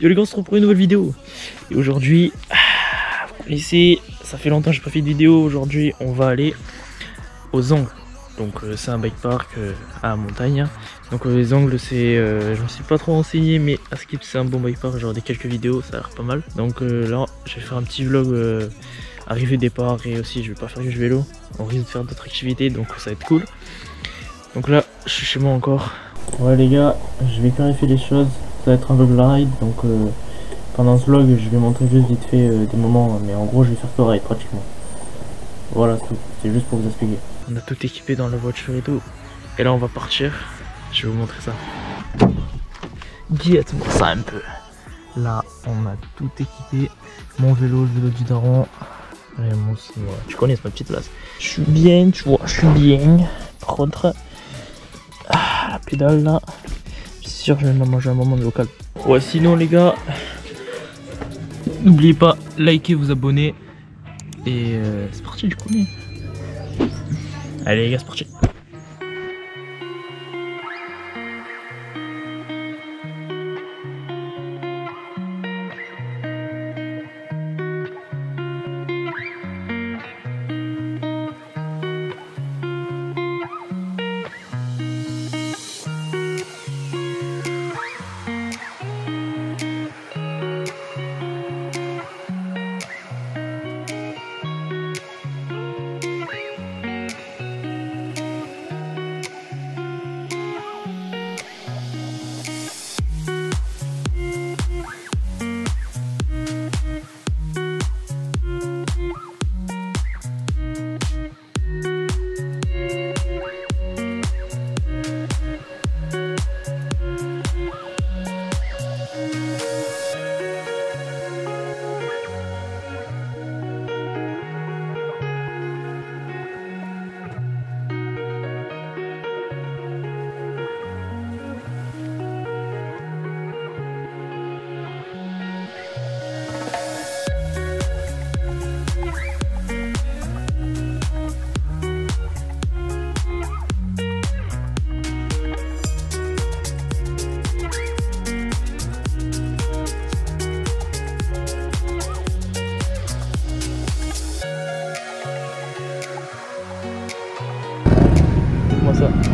Yo les gars, on se retrouve pour une nouvelle vidéo. Et aujourd'hui, ah, ici, ça fait longtemps que j'ai pas fait de vidéo. Aujourd'hui, on va aller aux Angles. Donc euh, c'est un bike park euh, à montagne. Donc euh, les Angles, c'est, euh, je me suis pas trop renseigné, mais à Skip c'est un bon bike park. Genre des quelques vidéos, ça a l'air pas mal. Donc là, je vais faire un petit vlog euh, arrivée départ et aussi je vais pas faire du vélo. On risque de faire d'autres activités, donc ça va être cool. Donc là, je suis chez moi encore. Ouais les gars, je vais clarifier les choses. Ça va être un vlog ride, donc euh, pendant ce vlog, je vais montrer juste vite fait euh, des moments, mais en gros, je vais faire que ride pratiquement. Voilà, c'est tout. C'est juste pour vous expliquer. On a tout équipé dans la voiture et tout. Et là, on va partir. Je vais vous montrer ça. Dites-moi ça un peu. Là, on a tout équipé. Mon vélo, le vélo du daron. Et moi moi. Tu connais, ma petite place. Je suis bien, tu vois, je suis bien. Par contre, ah, la pédale là, sûr je vais manger un moment de local. Ouais, sinon, les gars, n'oubliez pas, likez, vous abonner. Et euh, c'est parti, du coup. Allez, les gars, c'est parti. Comment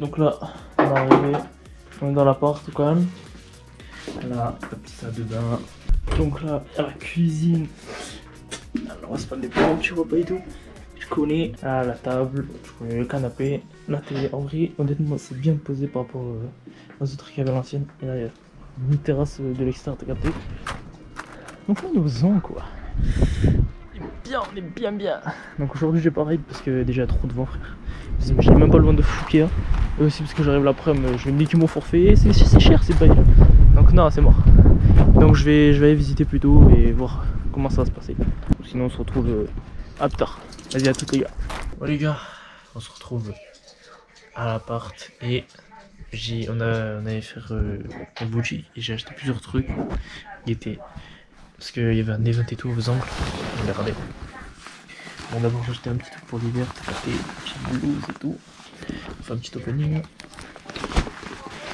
donc là, on est arrivé, on dans l'appart quand même. Là, la petite salle de bain. Donc là, a la cuisine. Alors, c'est pas des plans, tu vois pas et tout. Je connais la table, je connais le canapé, la télé. En vrai, honnêtement, c'est bien posé par rapport euh, aux autres qu'il avait à l'ancienne. Et là, il y a une terrasse de l'extérieur, t'as capté. Donc là, on est aux ans, quoi? On bien, on est bien, bien. Donc aujourd'hui, j'ai pas parce que déjà, trop de vent, frère. J'ai même pas le vent de Fouquet. Et aussi parce que j'arrive l'après-midi, je vais me niquer mon forfait. C'est cher ces bikes. Donc non, c'est mort. Donc je vais, je vais aller visiter plutôt et voir comment ça va se passer. Sinon on se retrouve euh, à plus tard. Vas-y à toutes les gars. Bon les gars, on se retrouve à l'appart et j'ai, on, a, on allait faire euh, un bougie et j'ai acheté plusieurs trucs. Il était parce qu'il y avait un event et tout aux angles. Regarder. Bon d'abord j'ai acheté un petit truc pour l'hiver, t'as capté, une et tout. On fait un petit opening.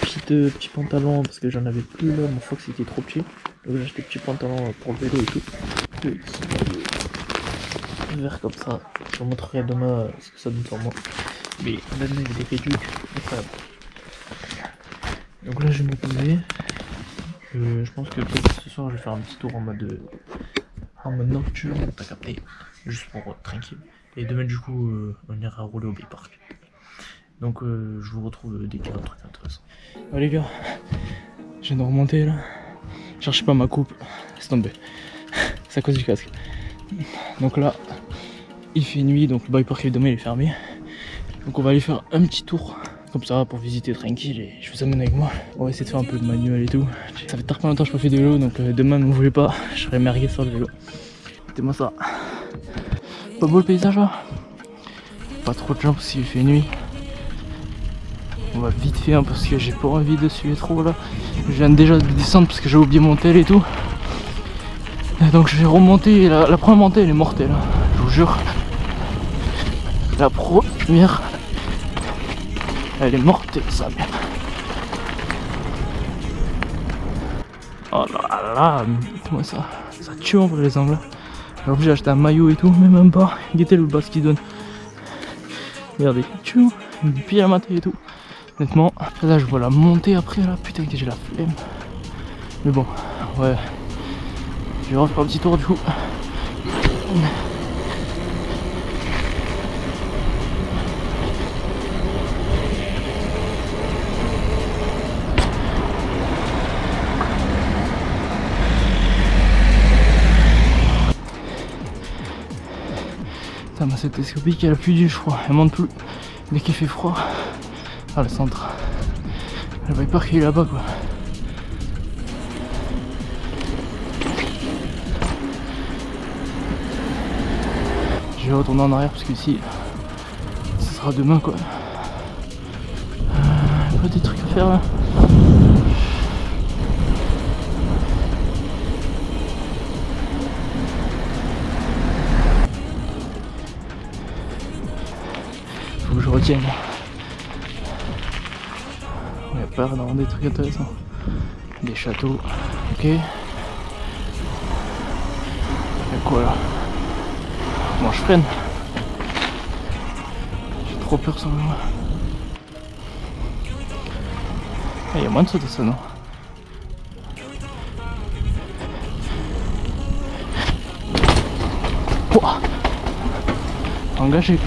Petite, euh, petit pantalon parce que j'en avais plus là, mon Fox était trop petit. Donc j'ai acheté petit pantalon pour le vélo et tout. Petit vert comme ça. Je vous montrerai demain euh, ce que ça donne sur moi. Mais honnêtement il réduits incroyables. Donc là je vais me poser. Euh, je pense que ce soir je vais faire un petit tour en mode euh, en mode nocturne, t'as capté, juste pour euh, tranquille. Et demain du coup euh, on ira rouler au Bay Park. Donc euh, je vous retrouve dès qu'il y a un truc intéressant. Ah les gars, je viens de remonter là. Cherchez pas ma coupe, c'est tombé. C'est à cause du casque. Donc là, il fait nuit, donc le Bay Park évidemment il est fermé. Donc on va aller faire un petit tour comme ça pour visiter tranquille et je vous amène avec moi. On va essayer de faire un peu de manuel et tout. Ça fait tellement longtemps que je pas fait de vélo donc euh, demain ne voulez pas, je serai mergué sur le vélo. Écoutez-moi ça. Pas beau le paysage là? Pas trop de gens parce qu'il fait nuit. On va vite faire hein, parce que j'ai pas envie de suivre trop là. Je viens déjà de descendre parce que j'ai oublié mon tel et tout. Donc je vais remonter, la, première montée elle est mortelle, hein, je vous jure. La première, elle est mortelle ça merde. Oh là là, moi ça, ça tue en vrai les angles. J'ai obligé d'acheter un maillot et tout, mais même pas. Guettez le bas qui donne. Regardez, tchou, une pyramide et tout. Honnêtement, là je vois la montée après là, putain que j'ai la flemme. Mais bon, ouais. Je vais refaire un petit tour du coup. Putain, ma cette télescopique elle a plus du je crois, elle monte plus dès qu'il fait froid. Ah le centre. Le Viper qui est là-bas quoi. Je vais retourner en arrière parce que ici ce sera demain quoi. Euh, pas des trucs à faire là. Faut que je retienne. Vraiment des trucs intéressants. Des châteaux. Ok. Il y a quoi là? Bon je freine. J'ai trop peur le moi. Il y a moins de sauter ça non? Engagé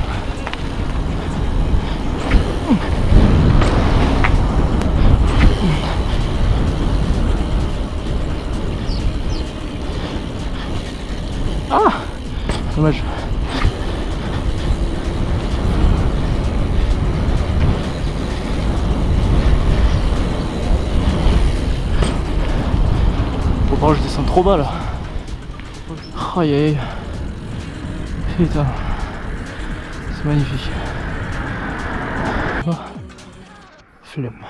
Dommage. Que je descends trop bas là. Aïe aïe. Putain. C'est magnifique. Ah. Flemme.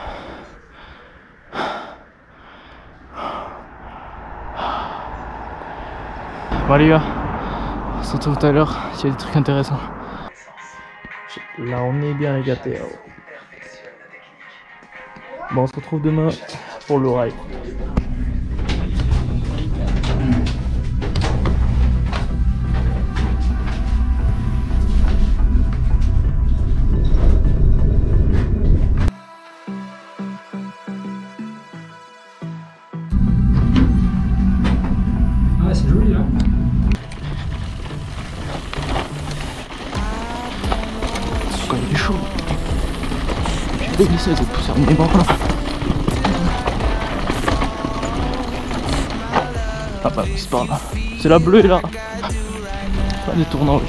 Bon se retrouve tout à l'heure s'il y a des trucs intéressants. Là on est bien gâtés. Bon on se retrouve demain pour le Chaud. J'ai déglissé de pousser mes bras. Ah bah c'est par là. C'est la bleue là. Pas des tournants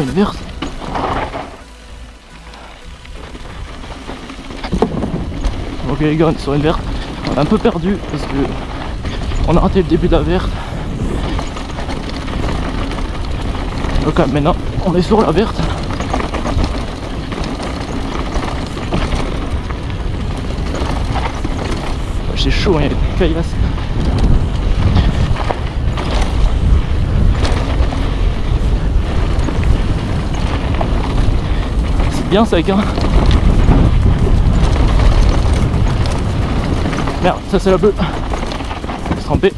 Une. Ok les gars, on est sur une verte. On est un peu perdu parce que on a raté le début de la verte. Ok maintenant on est sur la verte. C'est chaud, hein, il y a des. Bien sec hein Merde, ça c'est la bleue. Se tremper.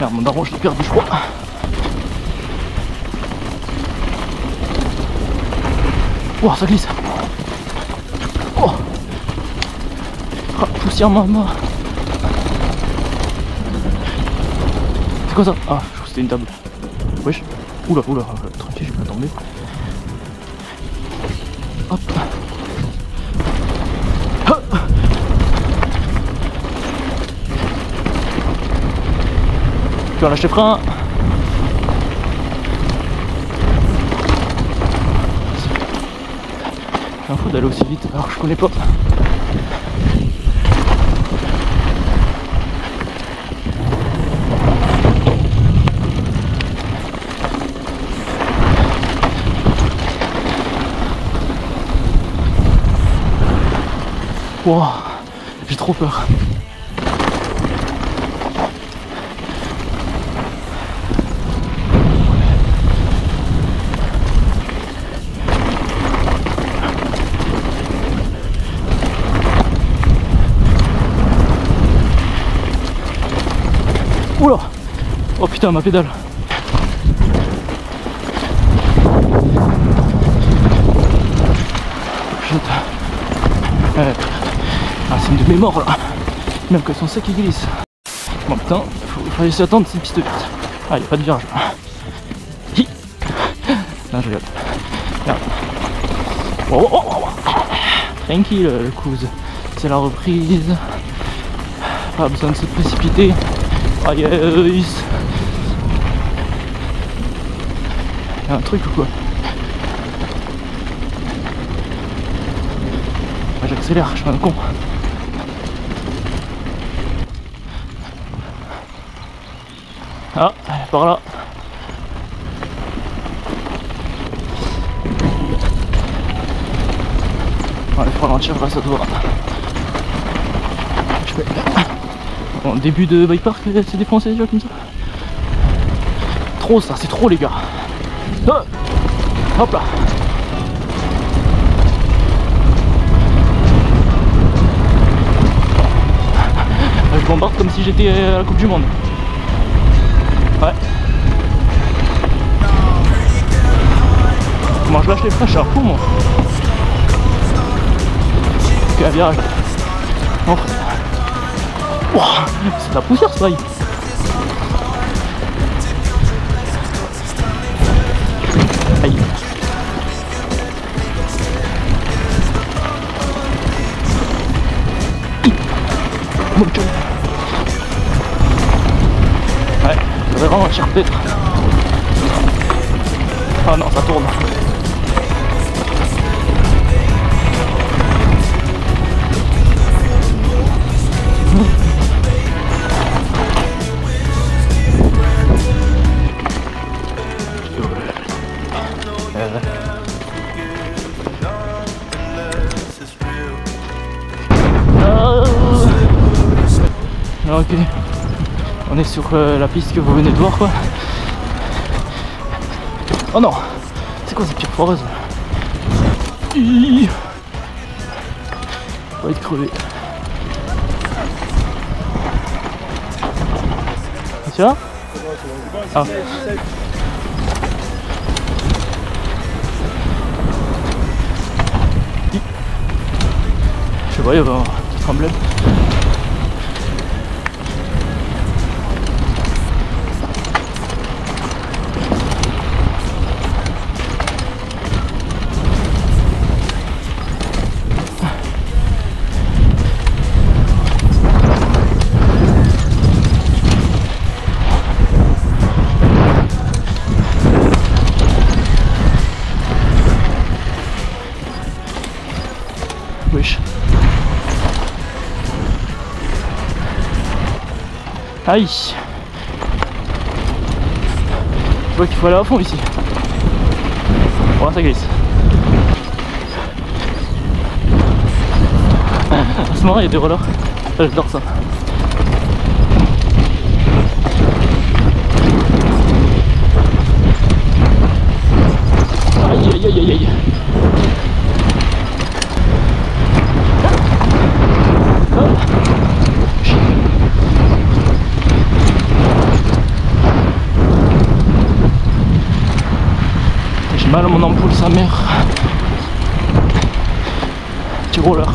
Merde, mon daron, je l'ai perdu, je crois. Ouah, ça glisse. Oh. Ah, poussière maman. quoi ça? Ah, une table. Wesh. Oula, oula, tranquille, j'ai pas tombé. Hop. Hop. Tu vas lâcher frein. C'est un fou d'aller aussi vite alors que je connais pas. J'ai trop peur. Oula Oh putain ma pédale Putain Ouais. Ah c'est une de mes morts là. Même que son sac il glisse. Bon putain, faut, fallait s'attendre c'est une piste verte Ah y'a pas de virage là. Hi. Non je regarde Regarde. Oh, oh, oh. Tranquille le couze. C'est la reprise. Pas besoin de se précipiter. Aïe aïe Y'a un truc ou quoi? Ah, J'accélère, je suis un con Ah, par là. On va ralentir grâce à toi. Bon, début de bike park, c'est défoncé déjà comme ça. Trop ça, c'est trop les gars. Ah Hop là. Je bombarde comme si j'étais à la Coupe du Monde. Ouais. Comment je lâche les suis à fond moi. Ok, virage. Oh. Wow, c'est de la poussière ce bail. Aïe. Mon vraiment cher peut-être. Ah non, ça tourne. Ah, ok. On est sur euh, la piste que vous venez de voir quoi. Oh non C'est quoi cette pierre foireuse On va être crevé. Tu vois? Ah. Je sais pas, il y avait un petit tremblème. Aïe Je vois qu'il faut aller à fond ici. Bon ça glisse. C'est marrant, il y a des rollers. J'adore ça. Aïe aïe aïe aïe aïe J'ai mal à sa mère. Petit roller.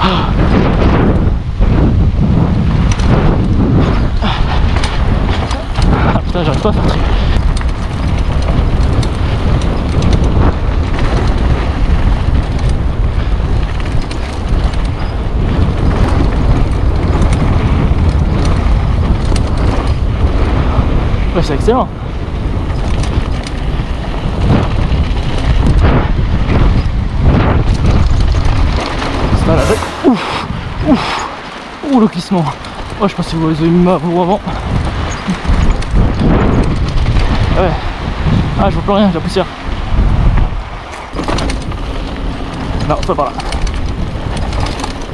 Ah. Putain, j'arrive pas à faire tri. Ouais, c'est excellent. Ouf, ouf, ouh le glissement. Oh, je pense que vous avez eu ma vous avant. Ouais. Ah, je vois plus rien, j'ai la poussière. Non, pas par là.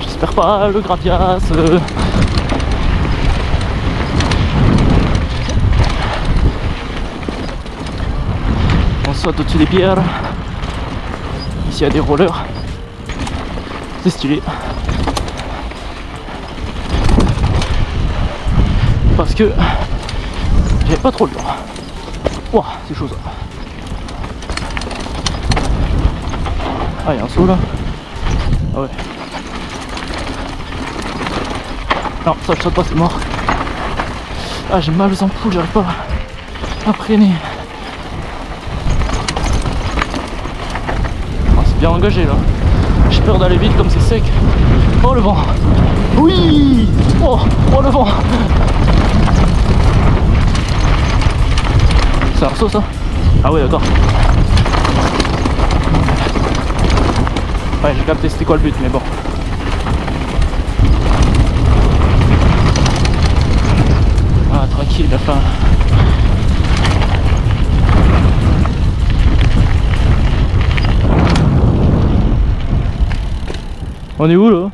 J'espère pas le gravias. euh. On saute au-dessus des pierres. Ici il y a des rollers. C'est stylé. Parce que j'avais pas trop le temps. Ouah, c'est chaud ça. Ah, il y a un saut là. Ah ouais. Non, ça je saute pas, c'est mort. Ah, j'ai mal aux ampoules, j'arrive pas à freiner. Ah, c'est bien engagé là. D'aller vite comme c'est sec. Oh le vent Oui Oh, oh le vent C'est saut ça Ah ouais d'accord. Ouais j'ai capté c'était quoi le but mais bon. On est où là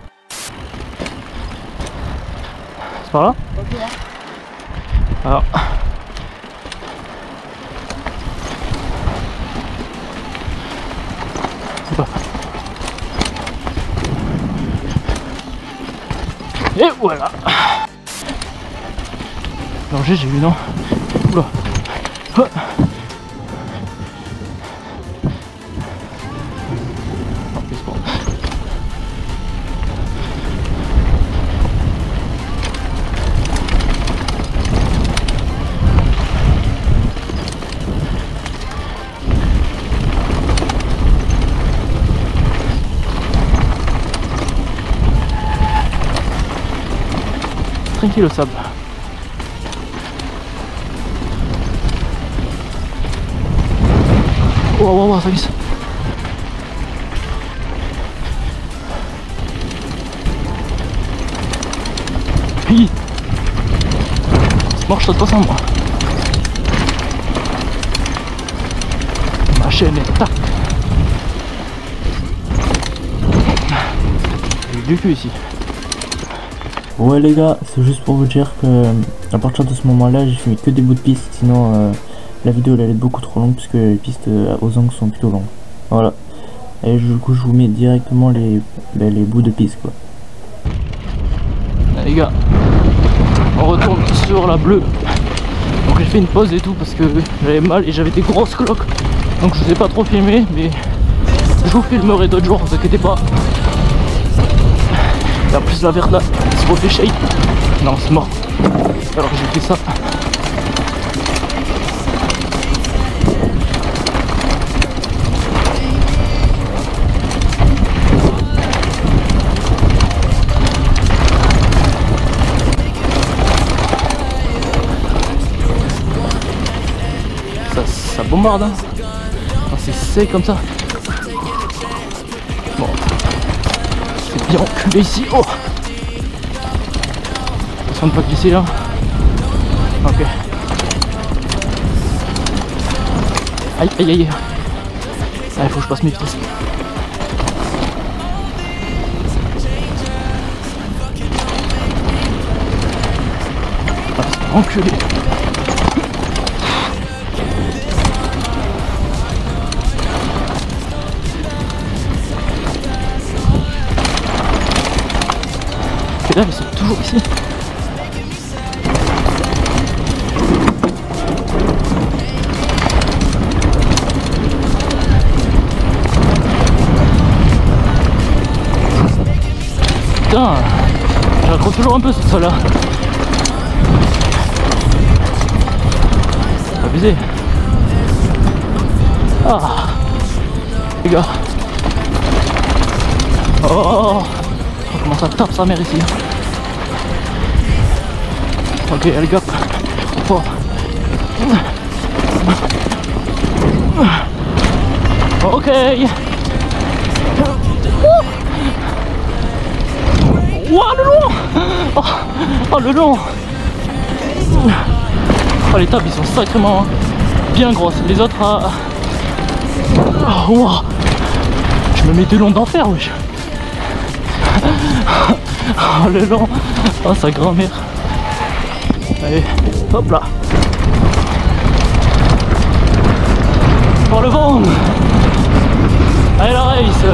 C'est par là Alors. C'est pas. Et voilà Danger j'ai vu non Oula. Tranquille le sable. Oh, oh, oh, ça glisse. Hi. Je saute pas sans moi. Ma chaîne est tac. Du cul ici. Ouais les gars, c'est juste pour vous dire que euh, à partir de ce moment-là, j'ai filmé que des bouts de piste, sinon euh, la vidéo elle allait être beaucoup trop longue puisque les pistes euh, aux angles sont plutôt longues. Voilà. Et du coup, je vous mets directement les, ben, les bouts de piste quoi. les gars, on retourne sur la bleue. Donc j'ai fait une pause et tout parce que j'avais mal et j'avais des grosses cloques. Donc je vous ai pas trop filmé, mais je vous filmerai d'autres jours, vous inquiétez pas. Plus la verte là, elle se refait. Non, c'est mort. Alors j'ai fait ça. Ça, ça bombarde hein. C'est sec comme ça. Bien enculé ici. Oh Attention de pas glisser là. Ok. Aïe aïe aïe. Ah, il faut que je passe mes vitesses. Ah, enculé. Là, ils sont toujours ici. Putain, je raccroche toujours un peu ce sol là. abusé. Ah Les gars. Ça tape sa mère ici. Ok, les gars. Oh. Ok. Ouah, le long oh, oh, le long Oh, les tables, ils sont sacrément bien grosses. Les autres, ah, oh, je me mets de long d'enfer, wesh. Oh, le long. Oh, sa grand-mère. Allez, hop là. Pour le vent. Allez, la race.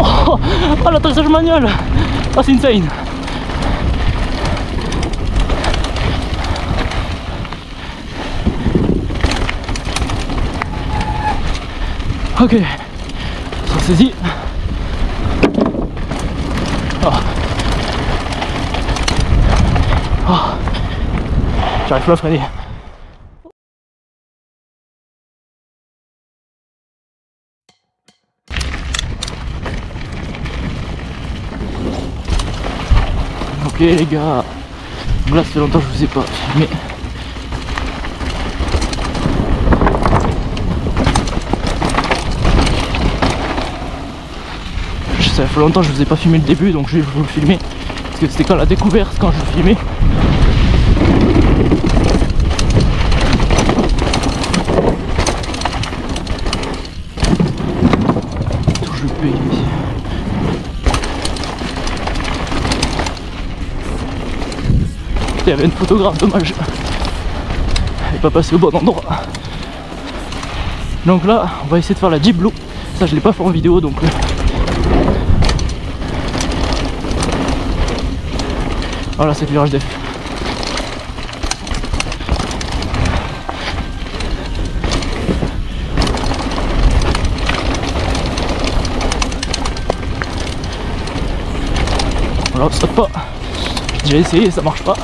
Oh, oh l'atterrissage manuel Oh c'est insane Ok, ça saisit. Oh. Oh. J'arrive pas à freiner. Ok les gars, là ça fait longtemps que je vous ai pas filmé. Ça fait longtemps que je vous ai pas filmé le début donc je vais vous le filmer. Parce que c'était quand la découverte quand je le filmais. Il y avait une photographe, dommage. Elle n'est pas passée au bon endroit. Donc là, on va essayer de faire la Blue. Ça, je l'ai pas fait en vidéo donc. Voilà, c'est le virage def. Voilà, ça saute pas. J'ai déjà essayé, ça marche pas.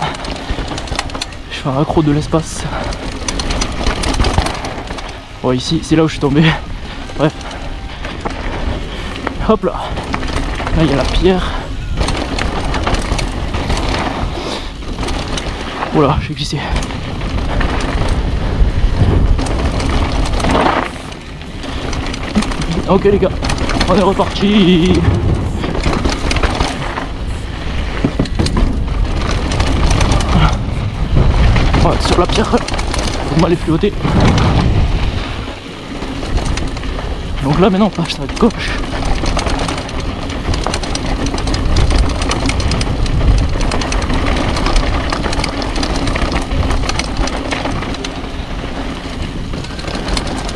Je fais un accro de l'espace. Bon, ici, c'est là où je suis tombé. Bref. Hop là. Là, il y a la pierre. Oula, j'ai glissé. Ok les gars, on est reparti. Voilà, sur la pierre, mal les flotter. Donc là maintenant on passe à gauche.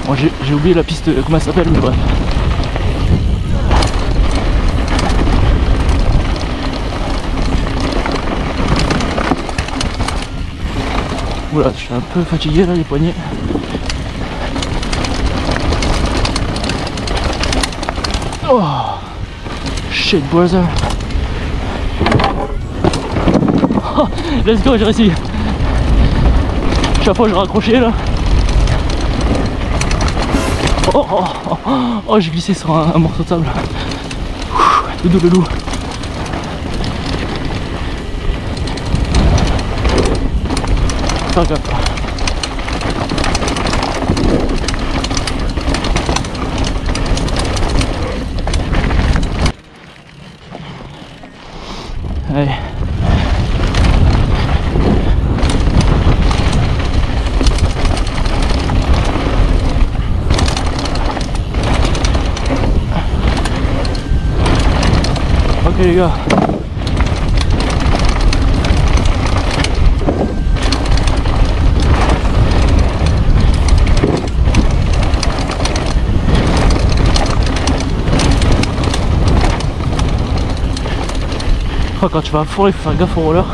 Moi j'ai oublié la piste, euh, comment elle s'appelle, mais bref. Oula, je suis un peu fatigué là, les poignets. Oh Shit, brother. Oh, let's go, j'ai réussi. Chaque fois je raccrochais là. Oh, oh, oh, oh, oh, j'ai glissé sur un, morceau de sable. Ouh, le loup. Faire. Les gars. Quand tu vas à il faut faire gaffe au roller.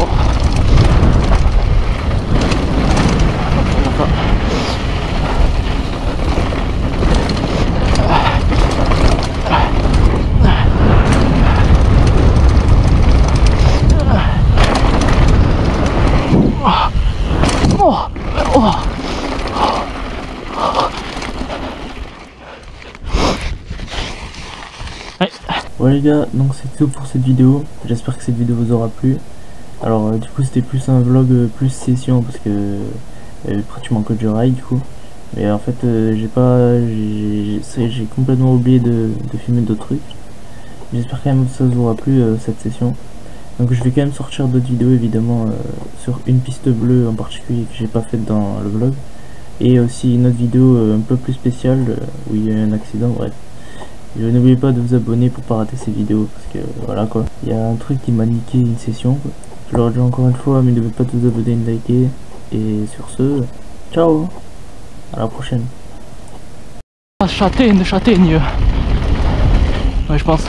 Oh. Oh. Oh. Ouais les gars, donc c'est tout pour cette vidéo. J'espère que cette vidéo vous aura plu. Alors euh, du coup c'était plus un vlog euh, plus session parce que euh, pratiquement que du rail du coup. Mais en fait j'ai pas j'ai complètement oublié de, de filmer d'autres trucs. J'espère quand même que ça vous aura plu cette session. Donc je vais quand même sortir d'autres vidéos évidemment euh, sur une piste bleue en particulier que j'ai pas faite dans le vlog. Et aussi une autre vidéo euh, un peu plus spéciale où il y a eu un accident, bref. N'oubliez pas de vous abonner pour pas rater ces vidéos parce que voilà quoi. Il y a un truc qui m'a niqué une session quoi. Je le redis encore une fois mais n'oubliez pas de vous abonner et de liker. Et sur ce, ciao À la prochaine Châtaigne, châtaigne. Ouais, je pense.